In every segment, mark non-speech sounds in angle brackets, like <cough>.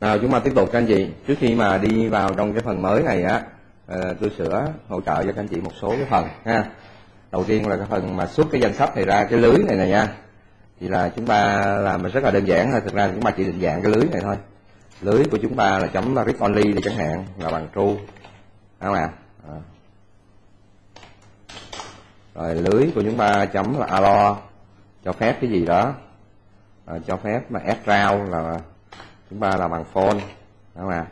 nào chúng ta tiếp tục các anh chị. Trước khi mà đi vào trong cái phần mới này á ờ, tôi sửa hỗ trợ cho các anh chị một số cái phần ha. Đầu tiên là cái phần mà xuất cái danh sách này ra cái lưới này này nha. Thì là chúng ta làm rất là đơn giản thôi. Thực ra chúng ta chỉ định dạng cái lưới này thôi. Lưới của chúng ta là chấm read only thì chẳng hạn là bằng true. Không ạ à? rồi lưới của chúng ta chấm là alo cho phép cái gì đó. À, cho phép mà add round là chúng ta là bằng phone không ạ?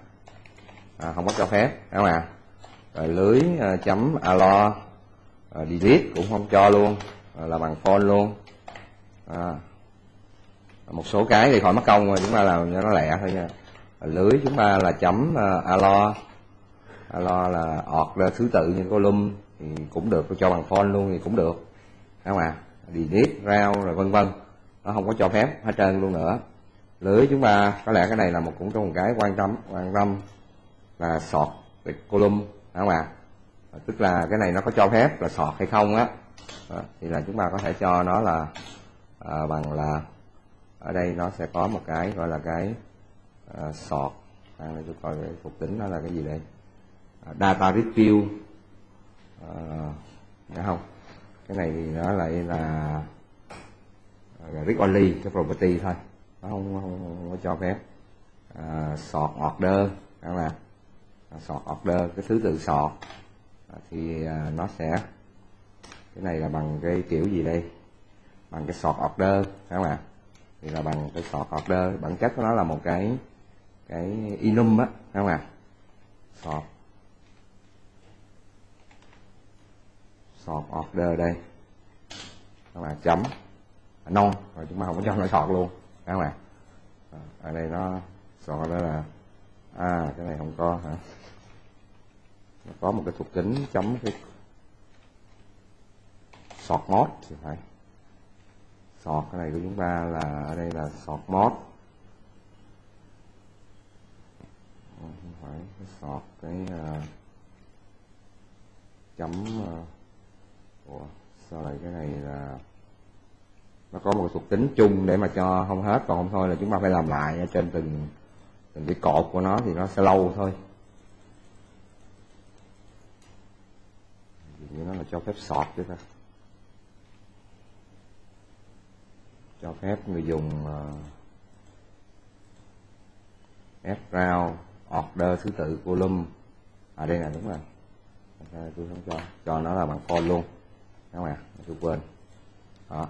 À? không có cho phép không ạ? Rồi lưới à, chấm alo à, delete cũng không cho luôn rồi là bằng phone luôn. À, một số cái thì khỏi mất công rồi chúng ta làm cho nó lẹ thôi nha. À, lưới chúng ta là chấm uh, alo. Alo là ọt thứ tự như column thì cũng được cho bằng phone luôn thì cũng được không à delete rao rồi vân vân. Nó không có cho phép hết trơn luôn nữa lưới chúng ta có lẽ cái này là một cũng trong một cái quan tâm quan tâm là sọt về column đúng không à tức là cái này nó có cho phép là sọt hay không á. Thì là chúng ta có thể cho nó là à, bằng là ở đây nó sẽ có một cái gọi là cái à, sọt. Đang đây tôi coi cái thuộc tính nó là cái gì đây? À, data review à, không? Cái này thì nó lại là là read only cái property thôi nó không, không, không, không cho phép à, sọt order các bạn. À, sọt order cái thứ tự sọt à, thì à, nó sẽ cái này là bằng cái kiểu gì đây? Bằng cái sọt order các bạn. Thì là bằng cái sọt order bản chất của nó là một cái cái inum á các bạn. Sọt. Sọt order đây. Các bạn chấm. À, non rồi chúng ta không có cho nó sọt luôn các bạn. Ờ, ở đây nó sọ đó là à cái này không có hả? Nó có một cái thuộc tính chấm cái sọt mode thì phải. Sọt cái này của chúng ta là ở đây là sọt mode ờ, không phải cái sọt cái uh, chấm uh, Ủa, sao lại cái này là nó có một thuộc tính chung để mà cho không hết còn không thôi là chúng ta phải làm lại ở trên từng từng cái cột của nó thì nó sẽ lâu thôi. Như nó là cho phép sọt chứ ta. Cho phép người dùng uh, rau order thứ tự column à đây là đúng rồi. Tôi không cho. Cho nó là bằng for luôn. Đúng không ạ tôi quên. Đó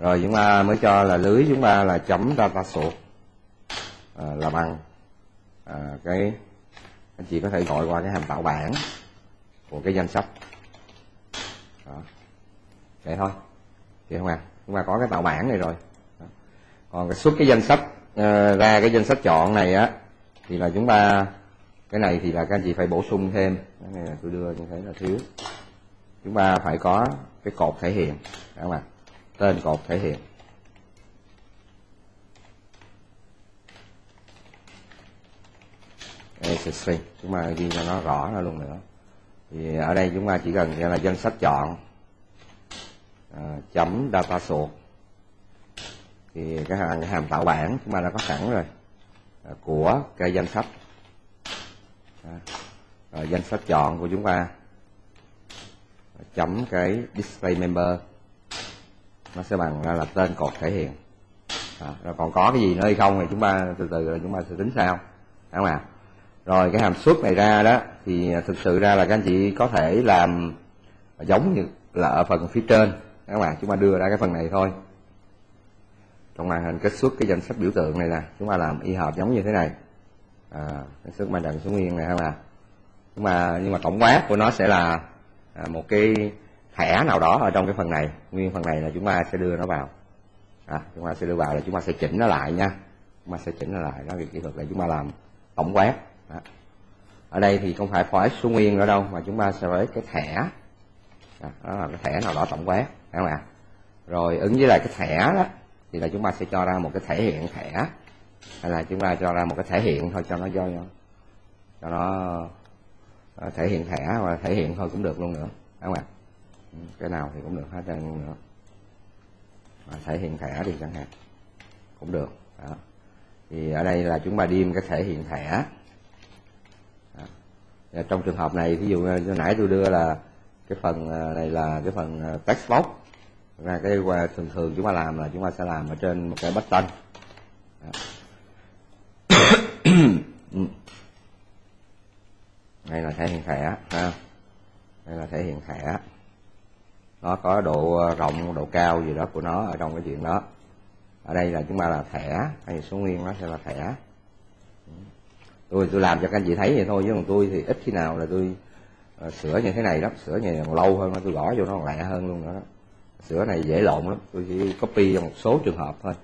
rồi chúng ta mới cho là lưới chúng ta là chấm data sort à, là bằng à, cái anh chị có thể gọi qua cái hàm tạo bảng của cái danh sách. Đó. vậy thôi. Chị không à? Chúng ta có cái tạo bảng này rồi. Đó. còn cái xuất cái danh sách à, ra cái danh sách chọn này á thì là chúng ta cái này thì là các anh chị phải bổ sung thêm. Cái này là tôi đưa như thế là thiếu. Chúng ta phải có cái cột thể hiện các bạn tên cột thể hiện. String chúng ta ghi cho nó rõ ra luôn nữa. Thì ở đây chúng ta chỉ cần là danh sách chọn à, chấm data source. Thì cái hàm, cái hàm tạo bảng chúng ta đã có sẵn rồi à, của cái danh sách. À, rồi danh sách chọn của chúng ta. Chấm cái display member nó sẽ bằng ra là tên cột thể hiện. À, rồi còn có cái gì nữa hay không thì chúng ta từ từ chúng ta sẽ tính sao đúng không ạ? Rồi cái hàm suất này ra đó thì à, thực sự ra là các anh chị có thể làm giống như là ở phần phía trên. Các bạn chúng ta đưa ra cái phần này thôi. Trong màn hình kết xuất cái danh sách biểu tượng này nè chúng ta làm y hợp giống như thế này. À, cái xuất mang đằng số nguyên này không à nhưng mà nhưng mà tổng quát của nó sẽ là à, một cái thẻ nào đó ở trong cái phần này. Nguyên phần này là chúng ta sẽ đưa nó vào. À, chúng ta sẽ đưa vào là chúng ta sẽ chỉnh nó lại nha. Chúng ta sẽ chỉnh nó lại. Đó việc kỹ thuật là chúng ta làm tổng quát. Đó. ở đây thì không phải phái số nguyên nữa đâu mà chúng ta sẽ lấy cái thẻ. Đó, đó là cái thẻ nào đó tổng quát. Các bạn rồi ứng với lại cái thẻ đó thì là chúng ta sẽ cho ra một cái thể hiện thẻ. Hay là chúng ta cho ra một cái thể hiện thôi cho nó do cho nó thể hiện thẻ hoặc là thể hiện thôi cũng được luôn nữa. Các bạn cái nào thì cũng được hết trơn nữa. À, thể hiện thẻ thì chẳng hạn cũng được đó. thì ở đây là chúng ta điêm cái thể hiện thẻ. Đó. trong trường hợp này ví dụ như nãy tôi đưa là cái phần à, này là cái phần à, text box ra cái thường thường chúng ta làm là chúng ta sẽ làm ở trên một cái button. <coughs> Ừ. Đây là thể hiện thẻ ha. Đây là thể hiện thẻ nó có độ ờ, rộng, độ cao gì đó của nó ở trong cái chuyện đó. Ở đây là chúng ta là thẻ hay số nguyên nó sẽ là thẻ. Tôi tôi làm cho các anh chị thấy vậy thôi, chứ còn tôi thì ít khi nào là tôi ờ, sửa như thế này lắm, sửa như này còn lâu hơn tôi gõ vô nó còn lẹ hơn luôn nữa đó. Sửa này dễ lộn lắm, tôi chỉ copy trong một số trường hợp thôi.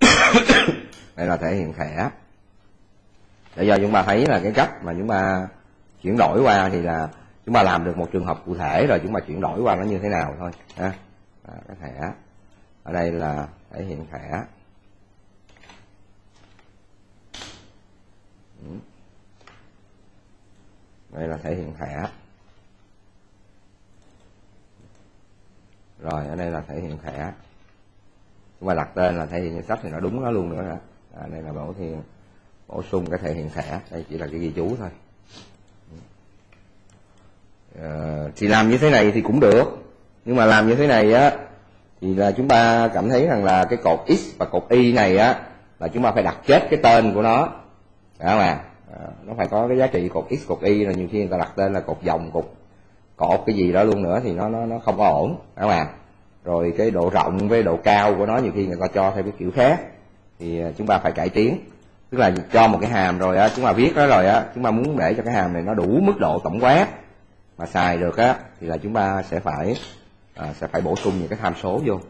<coughs> Đây là thể hiện thẻ. Để do chúng ta thấy là cái cách mà chúng ta chuyển đổi qua thì là chúng ta làm được một trường hợp cụ thể rồi chúng ta chuyển đổi qua nó như thế nào thôi. Ha? À, cái thẻ. Ở đây là thể hiện thẻ. Ừ. Đây là thể hiện thẻ. Rồi ở đây là thể hiện thẻ. Chúng ta đặt tên là thể hiện sách thì nó đúng nó luôn nữa đó à, đây là bổ thì bổ sung cái thể hiện thẻ. Đây chỉ là cái ghi chú thôi à, thì làm như thế này thì cũng được. Nhưng mà làm như thế này á thì là chúng ta cảm thấy rằng là cái cột x và cột y này á là chúng ta phải đặt chết cái tên của nó. Đó mà à, nó phải có cái giá trị cột x cột y là nhiều khi người ta đặt tên là cột dòng cột cột cái gì đó luôn nữa thì nó nó nó không có ổn. Đó mà rồi cái độ rộng với độ cao của nó nhiều khi người ta cho theo cái kiểu khác. Thì ờ, chúng ta phải cải tiến. Tức là cho một cái hàm rồi á chúng ta viết đó rồi á chúng ta muốn để cho cái hàm này nó đủ mức độ tổng quát mà xài được á thì là chúng ta sẽ phải à, sẽ phải bổ sung những cái tham số vô.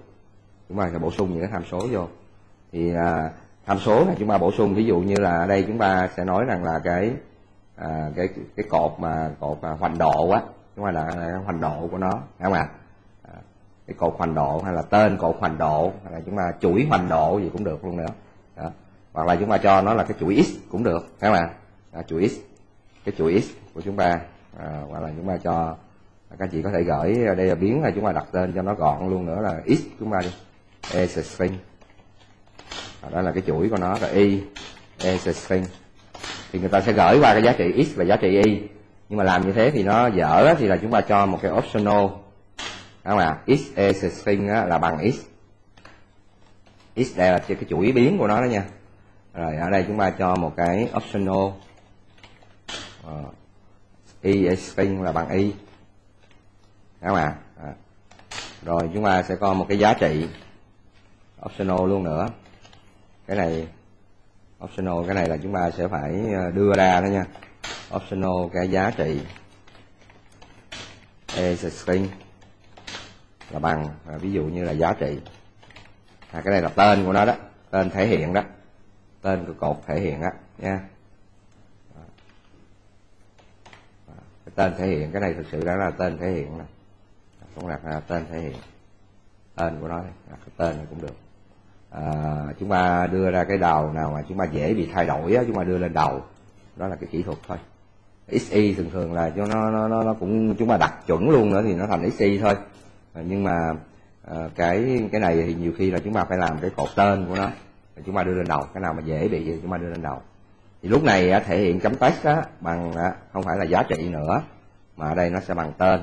Chúng ta sẽ bổ sung những cái tham số vô. Thì à, tham số này chúng ta bổ sung ví dụ như là ở đây chúng ta sẽ nói rằng là cái à, cái cái cột mà cột mà hoành độ á chúng ta là, là cái hoành độ của nó không ạ? À? cái cột hoành độ hay là tên cột hoành độ hay là chúng ta chuỗi hoành độ gì cũng được luôn nữa. Đó. hoặc là chúng ta cho nó là cái chuỗi x cũng được các bạn à, chuỗi x. Cái chuỗi x của chúng ta à, hoặc là chúng ta cho các chị có thể gửi đây là biến là chúng ta đặt tên cho nó gọn luôn nữa là x chúng ta đi. E As string. À, đó là cái chuỗi của nó là y e string. Thì người ta sẽ gửi qua cái giá trị x và giá trị y. Nhưng mà làm như thế thì nó dở thì là chúng ta cho một cái optional. Không ạ? X e string là bằng x. X đây là cái chuỗi biến của nó đó nha. Rồi ở đây chúng ta cho một cái optional. Uh, y string là bằng y. Các bạn. À. rồi chúng ta sẽ có một cái giá trị optional luôn nữa. Cái này optional cái này là chúng ta sẽ phải ờ, đưa ra đó nha. Optional cái giá trị e string là bằng à, ví dụ như là giá trị. À, cái này là tên của nó đó tên thể hiện đó tên của cột thể hiện đó nha. Tên thể hiện cái này thực sự đó là tên thể hiện này cũng đặt là tên thể hiện. Tên của nó đặt tên cũng được. À, chúng ta đưa ra cái đầu nào mà chúng ta dễ bị thay đổi á chúng ta đưa lên đầu. Đó là cái kỹ thuật thôi. Xy thường thường là cho nó nó nó cũng chúng ta đặt chuẩn luôn nữa thì nó thành xy thôi. À, nhưng mà à, cái cái này thì nhiều khi là chúng ta phải làm cái cột tên của nó. Chúng ta đưa lên đầu. Cái nào mà dễ bị thì chúng ta đưa lên đầu thì lúc này à, thể hiện chấm test đó bằng à, không phải là giá trị nữa mà ở đây nó sẽ bằng tên.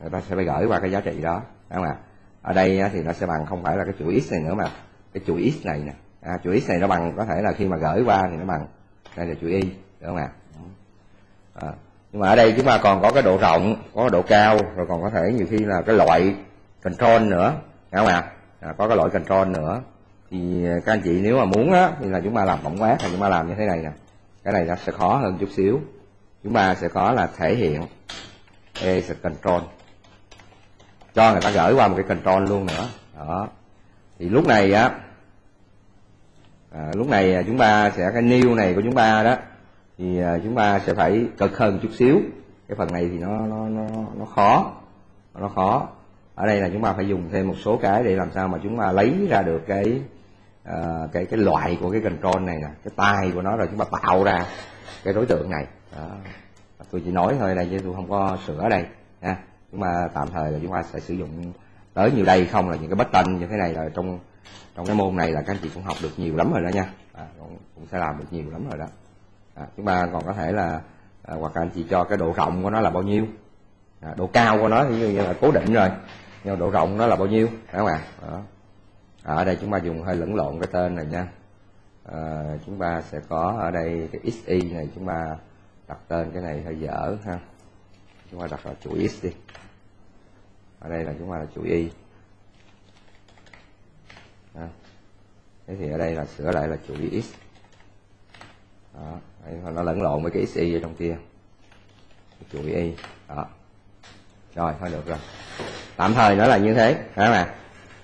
Người ta sẽ phải gửi qua cái giá trị đó đúng không ạ? Ở đây thì nó sẽ bằng không phải là cái chuỗi x này nữa mà cái chuỗi x này nè. À, chuỗi x này nó bằng có thể là khi mà gửi qua thì nó bằng đây là chuỗi y đúng không ạ? Ừ. À, nhưng mà ở đây chúng ta còn có cái độ rộng có độ cao rồi còn có thể nhiều khi là cái loại control nữa đúng không ạ? À, có cái loại control nữa thì à, các anh chị nếu mà muốn á thì là chúng ta làm tổng quát là chúng ta làm như thế này nè. Cái này nó sẽ khó hơn chút xíu. Chúng ta sẽ có là thể hiện as control. Cho người ta gửi qua một cái control luôn nữa. Đó. Thì lúc này á à, lúc này à, chúng ta sẽ cái new này của chúng ta đó thì à, chúng ta sẽ phải cực hơn chút xíu. Cái phần này thì nó nó nó nó khó. Nó khó. Ở đây là chúng ta phải dùng thêm một số cái để làm sao mà chúng ta lấy ra được cái uh, cái cái loại của cái control này nè cái tay của nó rồi chúng ta tạo ra cái đối tượng này. Đó. tôi chỉ nói thôi đây chứ tôi không có sửa ở đây nha chúng ta tạm thời là chúng ta sẽ sử dụng tới nhiều đây không là những cái button như thế này là trong trong cái môn này là các anh chị cũng học được nhiều lắm rồi đó nha. À, cũng, cũng sẽ làm được nhiều lắm rồi đó. À, chúng ta còn có thể là à, hoặc là anh chị cho cái độ rộng của nó là bao nhiêu. À, độ cao của nó thì như là cố định rồi nhưng độ rộng nó là bao nhiêu phải không ạ? À? À, ở đây chúng ta dùng hơi lẫn lộn cái tên này nha. À, chúng ta sẽ có ở đây cái xy này chúng ta đặt tên cái này hơi dở ha. Chúng ta đặt là chuỗi x đi. Ở đây là chúng ta là chuỗi y. À. thế thì ở đây là sửa lại là chuỗi x. Đó Đấy, nó lẫn lộn với cái xy ở trong kia. Chuỗi y đó. Rồi thôi được rồi. Tạm thời nó là như thế đó nè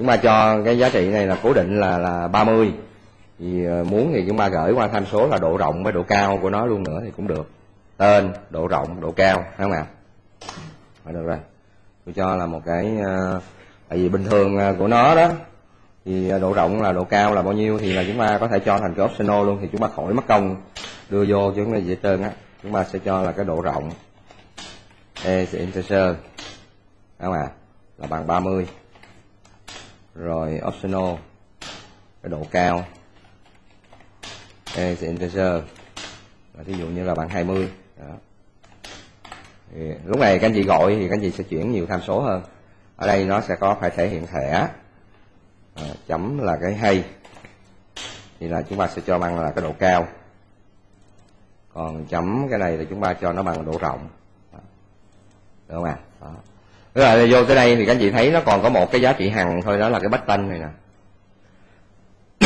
chúng ta cho cái giá trị này là cố định là là 30 thì ờ, muốn thì chúng ta gửi qua tham số là độ rộng với độ cao của nó luôn nữa thì cũng được. Tên, độ rộng, độ cao, phải không ạ? À? được rồi. Tôi cho là một cái ờ, tại vì bình thường ờ, của nó đó, thì độ rộng là độ cao là bao nhiêu thì là chúng ta có thể cho thành cái optional luôn thì chúng ta khỏi mất công đưa vô chứ chúng ta dễ trơn á. Chúng ta sẽ cho là cái độ rộng e integer không à là bằng 30 rồi optional. Cái độ cao. E integer. Ví dụ như là bằng 20 đó. Thì lúc này các anh chị gọi thì các anh chị sẽ chuyển nhiều tham số hơn. Ở đây nó sẽ có phải thể hiện thẻ. À, chấm là cái hay. Thì là chúng ta sẽ cho bằng là cái độ cao. Còn chấm cái này thì chúng ta cho nó bằng độ rộng. Được không ạ? À? Đó Tức là vô tới đây thì các anh chị thấy nó còn có một cái giá trị hằng thôi đó là cái bách tanh này nè.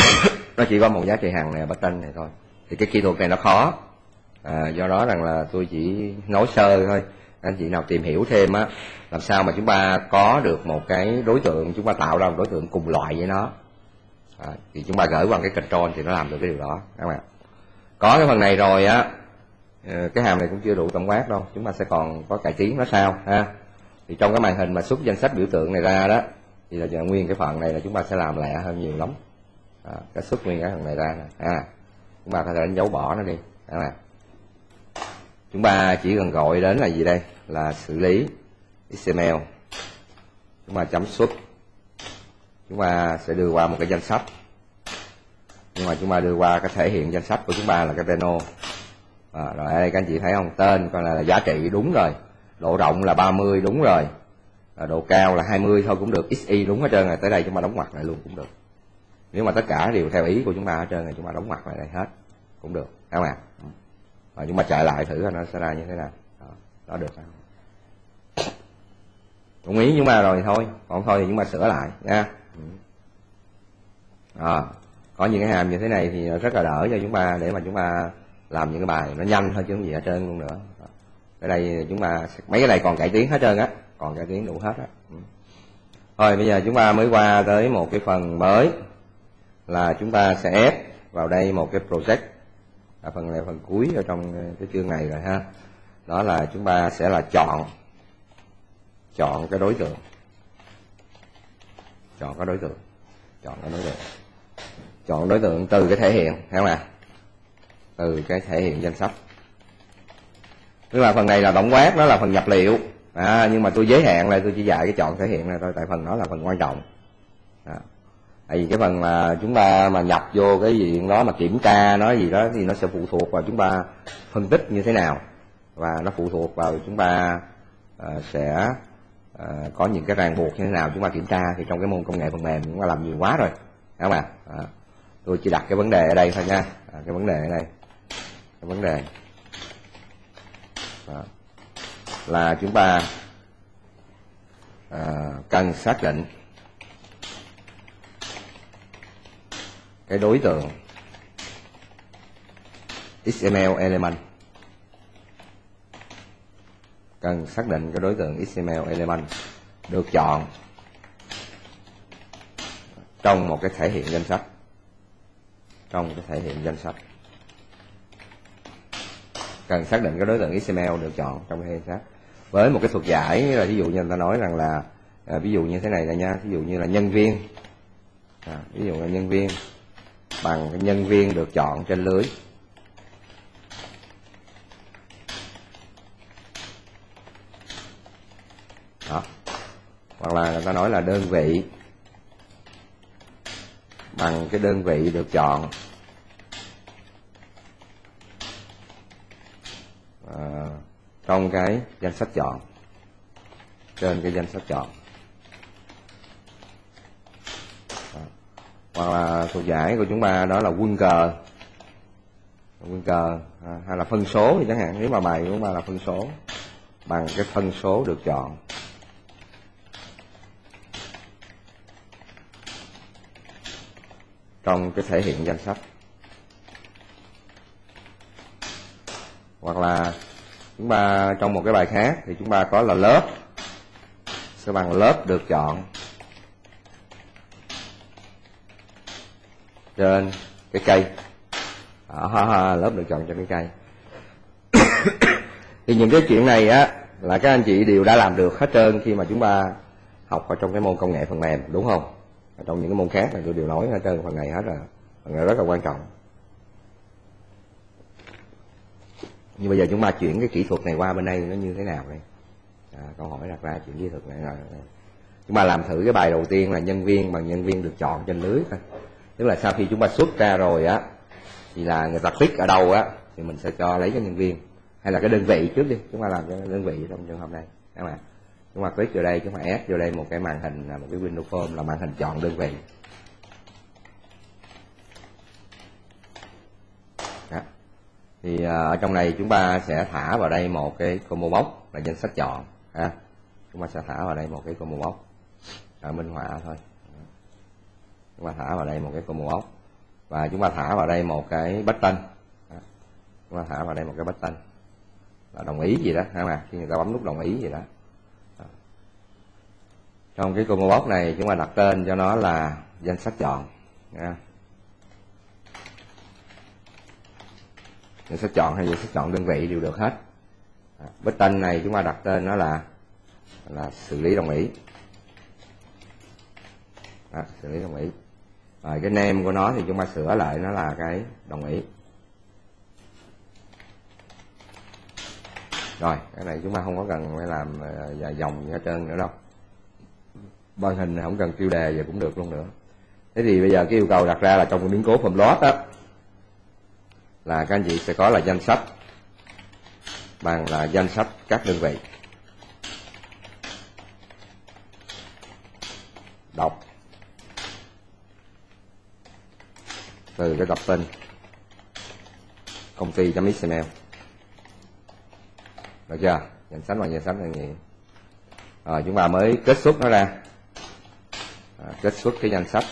<coughs> Nó chỉ có một giá trị hằng này bách tanh này thôi. Thì cái kỹ thuật này nó khó. À, do đó rằng là tôi chỉ nói sơ thôi. Anh chị nào tìm hiểu thêm á làm sao mà chúng ta có được một cái đối tượng chúng ta tạo ra một đối tượng cùng loại với nó. À, thì chúng ta gửi qua cái control thì nó làm được cái điều đó các bạn có cái phần này rồi á ờ, cái hàm này cũng chưa đủ tổng quát đâu. Chúng ta sẽ còn có cải tiến nó sao ha thì trong cái màn hình mà xuất danh sách biểu tượng này ra đó thì là nguyên cái phần này là chúng ta sẽ làm lẹ hơn nhiều lắm. À, cái xuất nguyên cái phần này ra nè. À, chúng ta có thể đánh dấu bỏ nó đi. À, chúng ta chỉ cần gọi đến là gì đây? Là xử lý XML chúng ta chấm xuất. Chúng ta sẽ đưa qua một cái danh sách. Nhưng mà chúng ta đưa qua cái thể hiện danh sách của chúng ta là cái teno à, rồi đây các anh chị thấy không? Tên coi là, là giá trị đúng rồi độ rộng là 30 đúng rồi. À, độ cao là 20 thôi cũng được xy đúng hết trơn rồi tới đây chúng ta đóng ngoặc lại luôn cũng được. Nếu mà tất cả đều theo ý của chúng ta hết trơn thì chúng ta đóng ngoặc lại đây hết cũng được các bạn và chúng ta chạy lại thử coi nó sẽ ra như thế nào. Đó, đó được không đồng ý chúng ta rồi thôi còn thôi thì chúng ta sửa lại nha. À, có những cái hàm như thế này thì rất là đỡ cho chúng ta để mà chúng ta làm những cái bài nó nhanh hơn chứ không gì hết trơn luôn nữa ở đây chúng ta mấy cái này còn cải tiến hết trơn á. Còn cải tiến đủ hết á. Ừ. Thôi, bây giờ chúng ta mới qua tới một cái phần mới là chúng ta sẽ ép vào đây một cái project. Là phần này phần cuối ở trong cái chương này rồi ha. Đó là chúng ta sẽ là chọn chọn cái đối tượng. Chọn cái đối tượng. Chọn cái đối tượng. Chọn đối tượng từ cái thể hiện thấy không ạ? Từ cái thể hiện danh sách tức là phần này là tổng quát nó là phần nhập liệu. À, nhưng mà tôi giới hạn là tôi chỉ dạy cái chọn thể hiện này thôi tại phần đó là phần quan trọng. À. tại vì cái phần mà chúng ta mà nhập vô cái gì đó mà kiểm tra nó gì đó thì nó sẽ phụ thuộc vào chúng ta phân tích như thế nào. Và nó phụ thuộc vào chúng ta uh, sẽ uh, có những cái ràng buộc như thế nào chúng ta kiểm tra. Thì trong cái môn công nghệ phần mềm chúng ta làm nhiều quá rồi đúng không ạ? À, tôi chỉ đặt cái vấn đề ở đây thôi nha. À, cái vấn đề ở đây. Cái vấn đề đó. là chúng ta à, cần xác định cái đối tượng XML element. Cần xác định cái đối tượng XML element được chọn trong một cái thể hiện danh sách. Trong cái thể hiện danh sách cần xác định cái đối tượng XML được chọn trong cái xác. Với một cái thuật giải là ví dụ như người ta nói rằng là à, ví dụ như thế này là nha ví dụ như là nhân viên. À, ví dụ là nhân viên bằng cái nhân viên được chọn trên lưới. Đó. Hoặc là người ta nói là đơn vị bằng cái đơn vị được chọn Ờ, trong cái danh sách chọn trên cái danh sách chọn. Hoặc là thuộc giải của chúng ta đó là quân cờ. Quân cờ à, hay là phân số thì chẳng hạn nếu mà bài của chúng ta là phân số bằng cái phân số được chọn. Trong cái thể hiện danh sách. Hoặc là chúng ta trong một cái bài khác thì chúng ta có là lớp. Sẽ bằng lớp được chọn. Trên cái cây. À, lớp được chọn trên cái cây. <coughs> Thì những cái chuyện này á là các anh chị đều đã làm được hết trơn khi mà chúng ta học ở trong cái môn công nghệ phần mềm đúng không? Ở trong những cái môn khác là tôi đều nói hết trơn phần này hết rồi. Phần này rất là quan trọng. Nhưng bây giờ chúng ta chuyển cái kỹ thuật này qua bên đây nó như thế nào đây? À, câu hỏi đặt ra chuyển kỹ thuật này rồi. Chúng ta làm thử cái bài đầu tiên là nhân viên bằng nhân viên được chọn trên lưới thôi. Tức là sau khi chúng ta xuất ra rồi á thì là người ta click ở đâu á thì mình sẽ cho lấy cái nhân viên. Hay là cái đơn vị trước đi chúng ta làm cái đơn vị trong trường hợp này. Các bạn chúng ta click vào đây chúng ta ép vào đây một cái màn hình là một cái window form là màn hình chọn đơn vị. Thì à, ở trong này chúng ta sẽ thả vào đây một cái combo box là danh sách chọn, ha. Chúng ta sẽ thả vào đây một cái combo box ở minh họa thôi. Chúng ta thả vào đây một cái combo box và chúng ta thả vào đây một cái button chúng ta thả vào đây một cái button. Là đồng ý gì đó, ha mà. Khi người ta bấm nút đồng ý gì đó. Trong cái combo box này chúng ta đặt tên cho nó là danh sách chọn, ha. Danh sách chọn hay danh sách chọn đơn vị đều được hết. À, Button này chúng ta đặt tên nó là là xử lý đồng ý. À, xử lý đồng ý. Rồi cái name của nó thì chúng ta sửa lại nó là cái đồng ý. Rồi cái này chúng ta không có cần phải làm à, dài dòng gì hết trơn nữa đâu. Ban hình không cần tiêu đề giờ cũng được luôn nữa. Thế thì bây giờ cái yêu cầu đặt ra là trong cái biến cố form lót á là các anh chị sẽ có là danh sách. Bằng là danh sách các đơn vị. Đọc. Từ cái tập tên. Công ty xml được chưa? Danh sách bằng danh sách là gì rồi chúng ta mới kết xuất nó ra. À, kết xuất cái danh sách.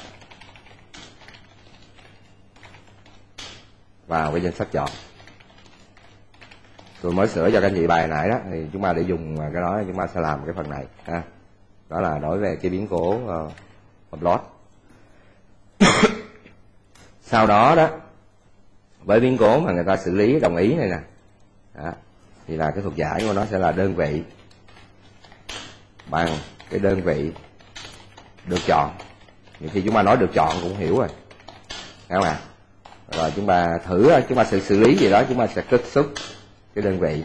Vào cái danh sách chọn. Tôi mới sửa cho các anh chị bài nãy đó thì chúng ta để dùng cái đó chúng ta sẽ làm cái phần này ha. Đó là đối về cái biến cố uh, upload sau đó đó với biến cố mà người ta xử lý đồng ý này nè. Đó, thì là cái thuật giải của nó sẽ là đơn vị bằng cái đơn vị được chọn. Nhiều khi chúng ta nói được chọn cũng hiểu rồi các bạn rồi chúng ta thử, chúng ta sẽ xử lý gì đó, chúng ta sẽ kết xuất cái đơn vị.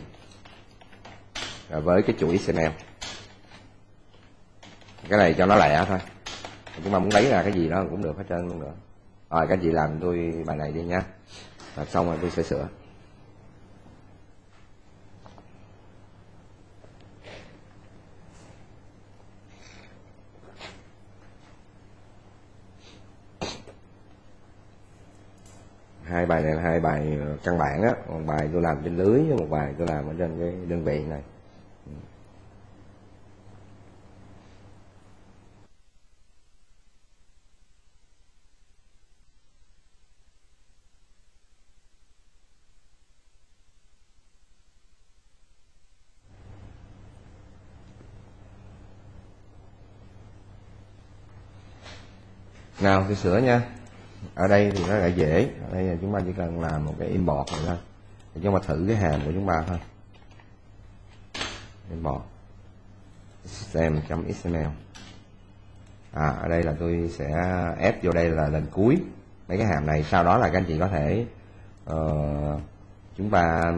Rồi với cái chuỗi XML cái này cho nó lẹ thôi. Chúng ta muốn lấy ra cái gì đó cũng được hết trơn luôn nữa rồi các chị làm tôi bài này đi nha. Rồi xong rồi tôi sẽ sửa. Hai bài này là hai bài ờ, căn bản á. Một bài tôi làm trên lưới với một bài tôi làm ở trên cái đơn vị này. Nào thì sửa nha ở đây thì nó lại dễ. Ở đây là chúng ta chỉ cần làm một cái import này thôi. Để chúng ta thử cái hàm của chúng ta thôi. Import. System.xml à ở đây là tôi sẽ ép vô đây là lần cuối mấy cái hàm này. Sau đó là các anh chị có thể uh, chúng ta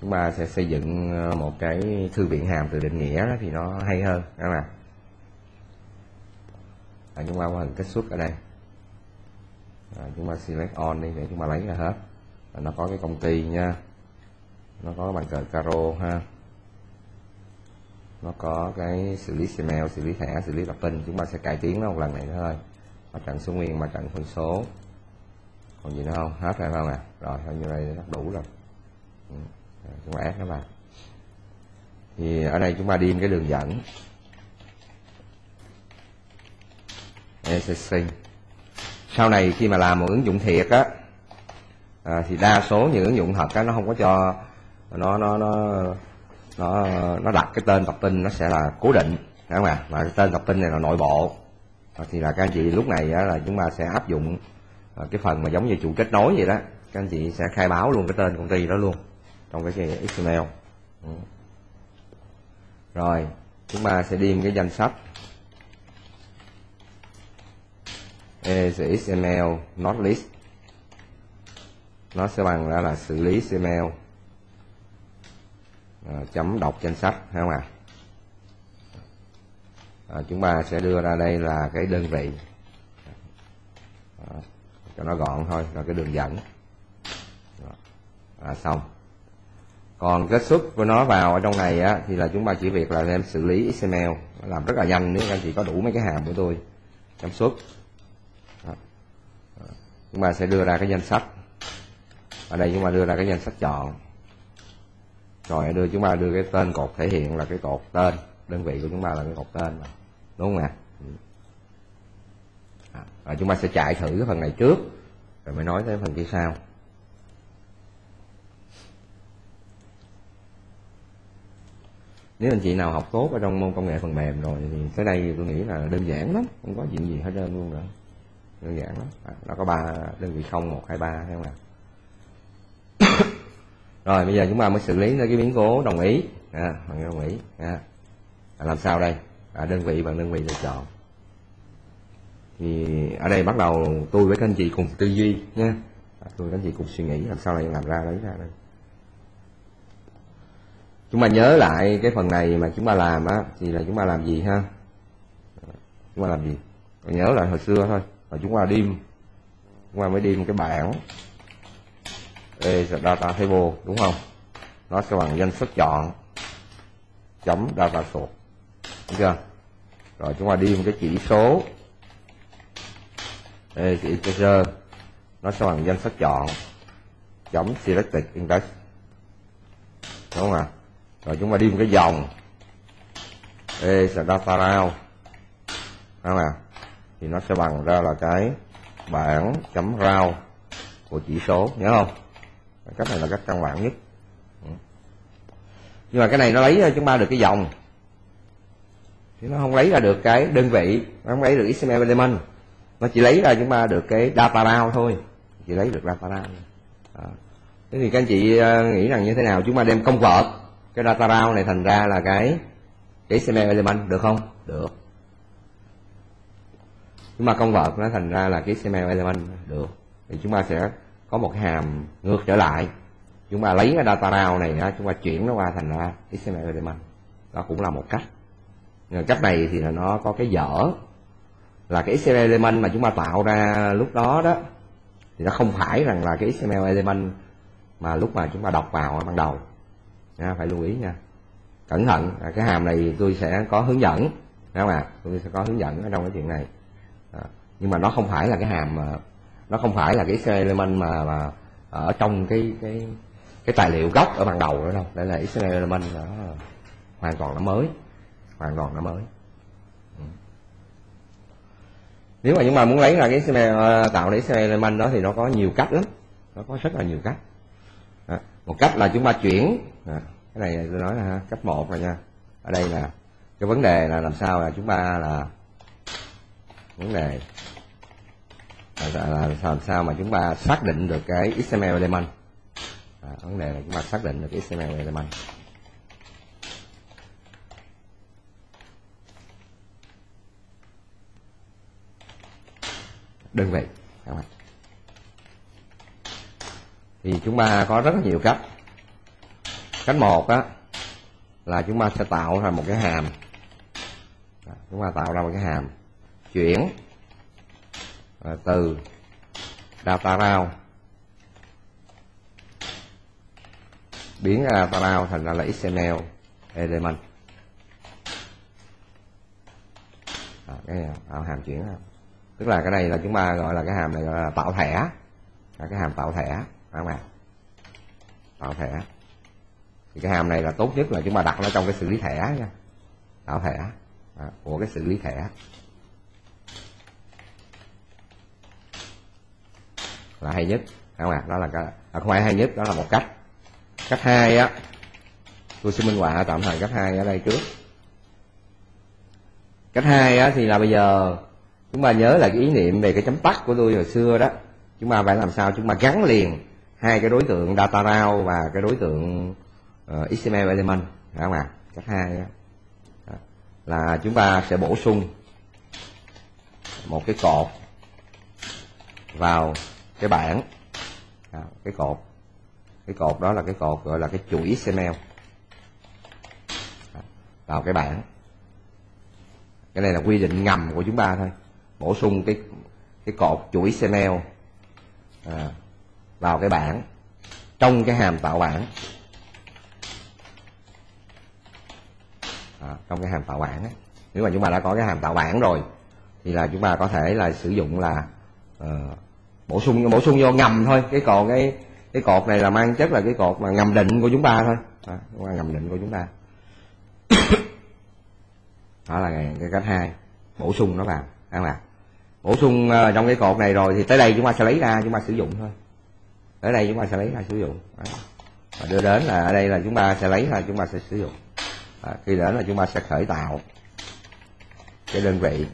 chúng ta sẽ xây dựng ờ, một cái thư viện hàm từ định nghĩa đó thì nó hay hơn. Các bạn à, chúng ta qua hình kết xuất ở đây à, chúng ta select on đi để chúng ta lấy ra hết. À, nó có cái công ty nha. Nó có bàn cờ caro ha. Nó có cái xử lý email xử lý thẻ xử lý lập tin chúng ta sẽ cải tiến nó một lần này nữa thôi. Mặt trận số nguyên mặt trận phân số. Còn gì nữa không? Hết rồi không à rồi thôi như đây đủ rồi. Ừ. À, chúng ta ép nó vào. Thì ở đây chúng ta điên cái đường dẫn. ECC sau này khi mà làm một ứng dụng thiệt á à, thì đa số những ứng dụng thật á nó không có cho nó nó nó nó nó đặt cái tên tập tin nó sẽ là cố định đúng không ạ? Và cái tên tập tin này là nội bộ. À, thì là các anh chị lúc này á, là chúng ta sẽ áp dụng à, cái phần mà giống như chủ kết nối vậy đó các anh chị sẽ khai báo luôn cái tên công ty đó luôn trong cái XML ừ. rồi chúng ta sẽ điền cái danh sách. Is XML not list. Nó sẽ bằng ra là xử lý email à, ờ, chấm đọc danh sách thấy không ạ? À? chúng ta sẽ đưa ra đây là cái đơn vị. À, cho nó gọn thôi là cái đường dẫn. À, xong. Còn kết xuất của nó vào ở trong này á, thì là chúng ta chỉ việc là đem xử lý XML làm rất là nhanh nếu anh chị có đủ mấy cái hàm của tôi chấm xuất chúng ta sẽ đưa ra cái danh sách. Ở đây chúng ta đưa ra cái danh sách chọn. Rồi đưa, chúng ta đưa cái tên cột thể hiện là cái cột tên. Đơn vị của chúng ta là cái cột tên mà. Đúng không ạ? Ừ. Và chúng ta sẽ chạy thử cái phần này trước, rồi mới nói tới phần kia sau. Nếu anh chị nào học tốt ở trong môn công nghệ phần mềm rồi thì tới đây tôi nghĩ là đơn giản lắm, không có chuyện gì hết đơn luôn nữa đơn giản lắm. À, nó có ba đơn vị không một hai ba không nào? <coughs> Rồi bây giờ chúng ta mới xử lý cái biến cố đồng ý. À, bằng đồng ý. À. À, làm sao đây? À, đơn vị bằng đơn vị lựa chọn. Thì ở đây bắt đầu tôi với các anh chị cùng tư duy nha. À, tôi với các anh chị cùng suy nghĩ làm sao lại làm ra lấy ra đây. Chúng ta nhớ lại cái phần này mà chúng ta làm á thì là chúng ta làm gì ha? Chúng ta làm gì? Nhớ lại hồi xưa thôi và chúng ta điêm chúng ta mới điêm cái bảng data table đúng không? Nó sẽ bằng danh sách chọn, chấm data source. Đúng chưa? Rồi chúng ta điêm cái chỉ số. Is integer nó sẽ bằng danh sách chọn, chấm selected index. Đúng không ạ? Rồi chúng ta điêm cái dòng. Is data round đúng không ạ? Thì nó sẽ bằng ra là cái bảng chấm rau của chỉ số nhớ không? Cách này là cách căn bản nhất. Ừ. Nhưng mà cái này nó lấy ờ, chúng ta được cái dòng. Chứ nó không lấy ra được cái đơn vị nó không lấy được XML element nó chỉ lấy ra chúng ta được cái data round thôi. Chỉ lấy được data round đó. thế thì các anh chị ờ, nghĩ rằng như thế nào? Chúng ta đem công vợt cái data round này thành ra là cái, cái XML element được không? Được nhưng mà công vợt nó thành ra là cái XML element được. Thì chúng ta sẽ có một cái hàm ngược trở lại. Chúng ta lấy cái data round này chúng ta chuyển nó qua thành ra XML element đó cũng là một cách. Nhưng cách này thì là nó có cái dở. Là cái XML element mà chúng ta tạo ra lúc đó đó thì nó không phải rằng là cái XML element mà lúc mà chúng ta đọc vào ban đầu. Nha, phải lưu ý nha. Cẩn thận. Cái hàm này tôi sẽ có hướng dẫn. Đúng không ạ? Tôi sẽ có hướng dẫn ở trong cái chuyện này. à, nhưng mà nó không phải là cái hàm mà nó không phải là cái element mà mà à, ở trong cái cái cái tài liệu gốc ở ban đầu nữa đâu. Đây là XML element nó hoàn toàn nó mới hoàn toàn nó mới. Ừ. nếu mà nhưng mà muốn lấy ra cái XML à, tạo để XML element đó thì nó có nhiều cách lắm. Nó có rất là nhiều cách. À, một cách là chúng ta chuyển à, cái này tôi nói là cách một rồi nha. Ở đây là cái vấn đề là làm sao là chúng ta là vấn đề là, là làm sao mà chúng ta xác định được cái XML element à, vấn đề là chúng ta xác định được cái XML element đơn vị thì chúng ta có rất nhiều cách. Cách một á là chúng ta sẽ tạo ra một cái hàm. Chúng ta tạo ra một cái hàm chuyển à, từ data row. Biến data row thành ra là XML element. À, cái à, hàm chuyển tức là cái này là chúng ta gọi là cái hàm này gọi là tạo thẻ. Là cái hàm tạo thẻ các bạn tạo thẻ. Thì cái hàm này là tốt nhất là chúng ta đặt nó trong cái xử lý thẻ nha. Tạo thẻ. À, của cái xử lý thẻ. Là hay nhất. Các bạn đó là cái à, không phải hay nhất đó là một cách. Cách hai á tôi sẽ minh họa tạm thời cách hai ở đây trước. Cách hai á thì là bây giờ chúng ta nhớ là cái ý niệm về cái chấm tắt của tôi hồi xưa đó. Chúng ta phải làm sao? Chúng ta gắn liền hai cái đối tượng data row và cái đối tượng uh, XML element các bạn cách hai á. Là chúng ta sẽ bổ sung một cái cột vào cái bảng. À, cái cột. Cái cột đó là cái cột gọi là cái chuỗi XML à, vào cái bảng. Cái này là quy định ngầm của chúng ta thôi. Bổ sung cái cái cột chuỗi XML à, vào cái bảng. Trong cái hàm tạo bảng. À, trong cái hàm tạo bảng ấy. nếu mà chúng ta đã có cái hàm tạo bảng rồi thì là chúng ta có thể là sử dụng là uh, bổ sung bổ sung vô ngầm thôi. Cái cột cái cái cột này là mang chất là cái cột mà ngầm định của chúng ta thôi. À, ngầm định của chúng ta. <coughs> Đó là cái, cái cách hai. Bổ sung nó vào. Ăn là bổ sung ờ, trong cái cột này rồi thì tới đây chúng ta sẽ lấy ra chúng ta sử dụng thôi. Tới đây chúng ta sẽ lấy ra sử dụng. Đó. và đưa đến là ở đây là chúng ta sẽ lấy ra chúng ta sẽ sử dụng. À, khi đến là chúng ta sẽ khởi tạo cái đơn vị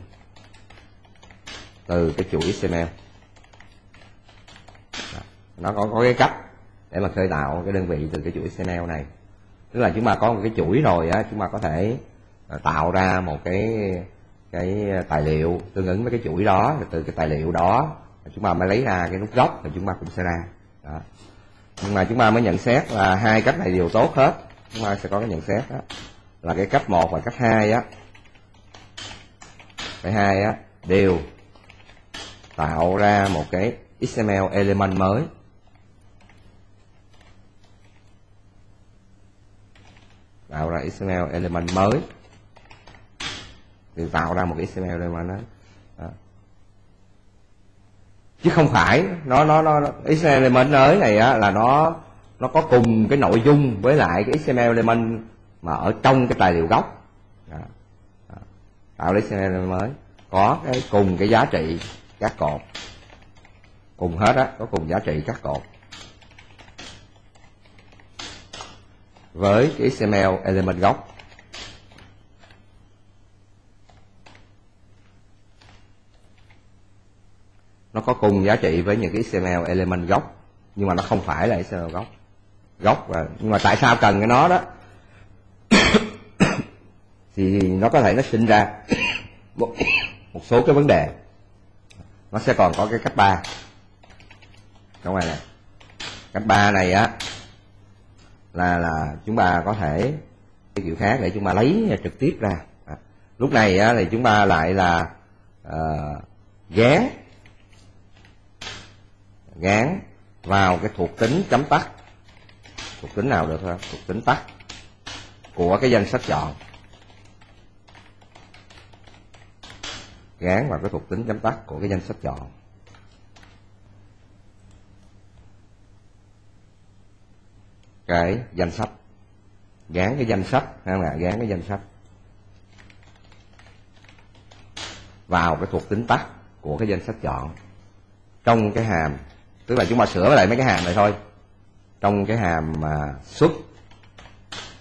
từ cái chuỗi XML nó có có cái cách để mà khởi tạo cái đơn vị từ cái chuỗi XML này. Tức là chúng ta có một cái chuỗi rồi á, chúng ta có thể ờ, tạo ra một cái cái tài liệu tương ứng với cái chuỗi đó. Rồi từ cái tài liệu đó, chúng ta mới lấy ra cái nút gốc thì chúng ta cũng sẽ ra. Đó. nhưng mà chúng ta mới nhận xét là hai cách này đều tốt hết. Chúng ta sẽ có cái nhận xét đó là cái cách một và cách hai á cái hai á, đều tạo ra một cái XML element mới. Tạo ra XML element mới thì tạo ra một cái XML element đó. đó. chứ không phải, nó nó nó XML element mới này á, là nó nó có cùng cái nội dung với lại cái XML element mà ở trong cái tài liệu gốc đó. Đó. tạo ra XML element mới có cái cùng cái giá trị các cột cùng hết á, có cùng giá trị các cột với cái XML element gốc. Nó có cùng giá trị với những cái XML element gốc nhưng mà nó không phải là XML gốc. Gốc và nhưng mà tại sao cần cái nó đó? <coughs> Thì nó có thể nó sinh ra <coughs> một, <coughs> một số cái vấn đề. Nó sẽ còn có cái cách ba. Các bạn này cách ba này á là là chúng ta có thể cái kiểu khác để chúng ta lấy trực tiếp ra. À, lúc này á, thì chúng ta lại là à, gán gán vào cái thuộc tính chấm tắt. Thuộc tính nào được không? Thuộc tính tắt của cái danh sách chọn. Gán vào cái thuộc tính chấm tắt của cái danh sách chọn. Cái danh sách. Gán cái danh sách hay là gán cái danh sách. Vào cái thuộc tính tắt của cái danh sách chọn. Trong cái hàm, tức là chúng ta sửa lại mấy cái hàm này thôi. Trong cái hàm mà xuất.